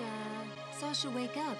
Sasha. Sasha, wake up.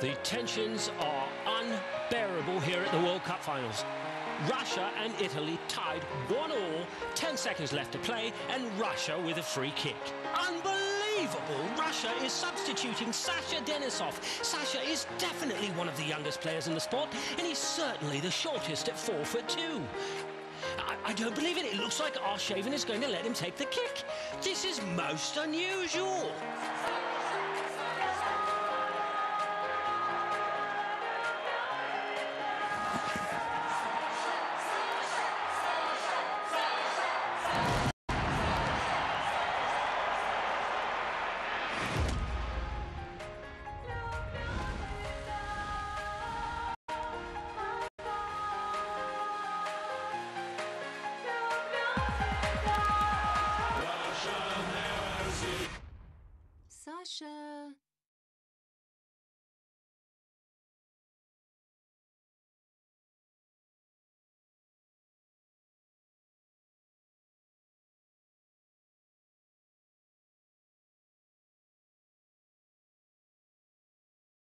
The tensions are unbearable here at the World Cup finals. Russia and Italy tied one all, 10 seconds left to play, and Russia with a free kick. Unbelievable! Russia is substituting Sasha Denisov. Sasha is definitely one of the youngest players in the sport, and he's certainly the shortest at four foot two. I, I don't believe it. It looks like Arshavin is going to let him take the kick. This is most unusual.